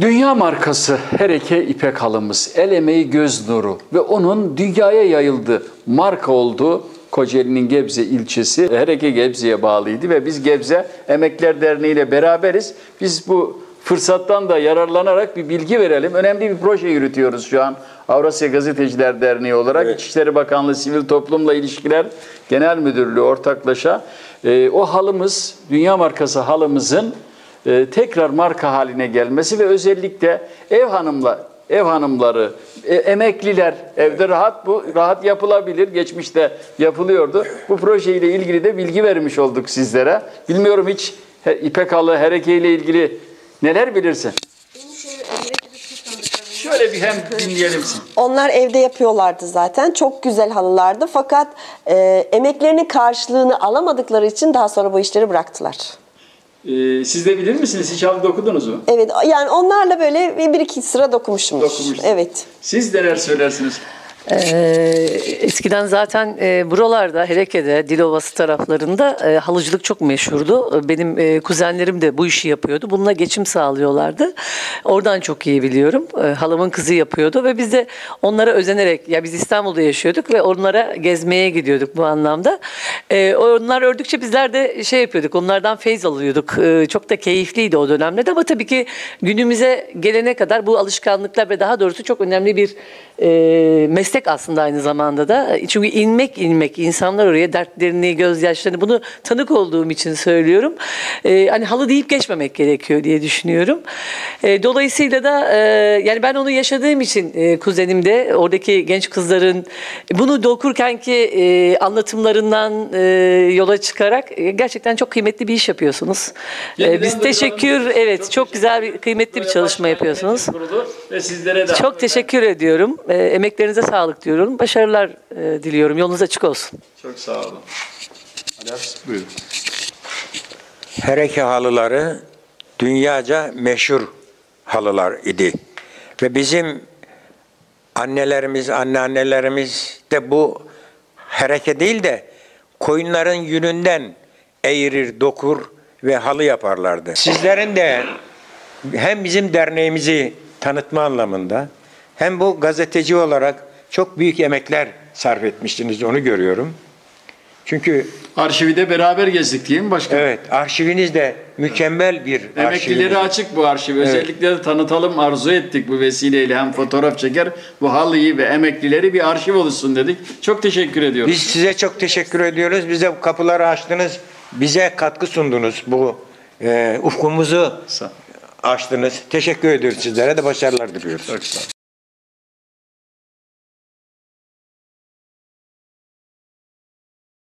Dünya markası Hereke İpek halımız, el emeği göz nuru ve onun dünyaya yayıldı, marka oldu. Kocaeli'nin Gebze ilçesi Hereke Gebze'ye bağlıydı ve biz Gebze Emekler Derneği ile beraberiz. Biz bu fırsattan da yararlanarak bir bilgi verelim. Önemli bir proje yürütüyoruz şu an Avrasya Gazeteciler Derneği olarak. Evet. İçişleri Bakanlığı Sivil Toplumla İlişkiler Genel Müdürlüğü ortaklaşa e, o halımız, dünya markası halımızın e, tekrar marka haline gelmesi ve özellikle ev hanımla ev hanımları, e, emekliler evde rahat bu rahat yapılabilir. Geçmişte yapılıyordu. Bu projeyle ilgili de bilgi vermiş olduk sizlere. Bilmiyorum hiç İpek halı harekeyle ilgili neler bilirsin? Şöyle bir hem dinleyelim. Onlar evde yapıyorlardı zaten. Çok güzel halılardı. Fakat e, emeklerinin karşılığını alamadıkları için daha sonra bu işleri bıraktılar. Ee, siz de bilir misiniz? Hiç halı dokudunuz mu? Evet yani onlarla böyle bir, iki sıra dokumuşumdur. Dokumuşsun. Evet. Siz neler söylersiniz? Ee, eskiden zaten e, buralarda, Hereke'de, Dilovası taraflarında e, halıcılık çok meşhurdu. E, Benim kuzenlerim de bu işi yapıyordu. Bununla geçim sağlıyorlardı. Oradan çok iyi biliyorum. Halamın kızı yapıyordu ve biz de onlara özenerek, ya biz İstanbul'da yaşıyorduk ve onlara gezmeye gidiyorduk bu anlamda. Onlar ördükçe bizler de şey yapıyorduk, onlardan feyz alıyorduk. Çok da keyifliydi o dönemde de ama tabii ki günümüze gelene kadar bu alışkanlıklar ve daha doğrusu çok önemli bir meslek aslında aynı zamanda da. Çünkü inmek inmek insanlar oraya dertlerini, gözyaşlarını bunu tanık olduğum için söylüyorum. E, hani halı deyip geçmemek gerekiyor diye düşünüyorum. E, dolayısıyla da e, yani ben onu yaşadığım için e, kuzenim de oradaki genç kızların bunu dokurken ki e, anlatımlarından e, yola çıkarak e, gerçekten çok kıymetli bir iş yapıyorsunuz. E, biz teşekkür evet çok güzel bir kıymetli bir çalışma yapıyorsunuz. Ve sizlere de Çok teşekkür ediyorum. E, emeklerinize sağlık diyorum. Başarılar e, diliyorum. Yolunuz açık olsun. Çok sağ olun. Alas, buyurun. Hereke halıları dünyaca meşhur halılar idi. Ve bizim annelerimiz, anneannelerimiz de bu hereke değil de koyunların yününden eğirir, dokur ve halı yaparlardı. Sizlerin de hem bizim derneğimizi tanıtma anlamında hem bu gazeteci olarak çok büyük emekler sarf etmiştiniz onu görüyorum. Çünkü Arşivi de beraber gezdik değil mi başkanım? Evet, arşiviniz de mükemmel bir Emeklileri arşiviniz. açık bu arşiv. Özellikle de tanıtalım arzu ettik bu vesileyle. Hem fotoğraf çeker bu halıyı ve emeklileri bir arşiv oluşsun dedik. Çok teşekkür ediyoruz. Biz size çok teşekkür ediyoruz. Bize kapıları açtınız. Bize katkı sundunuz. Bu e, ufkumuzu açtınız. Teşekkür ediyoruz sizlere de başarılar diliyoruz. Çok sağ olun.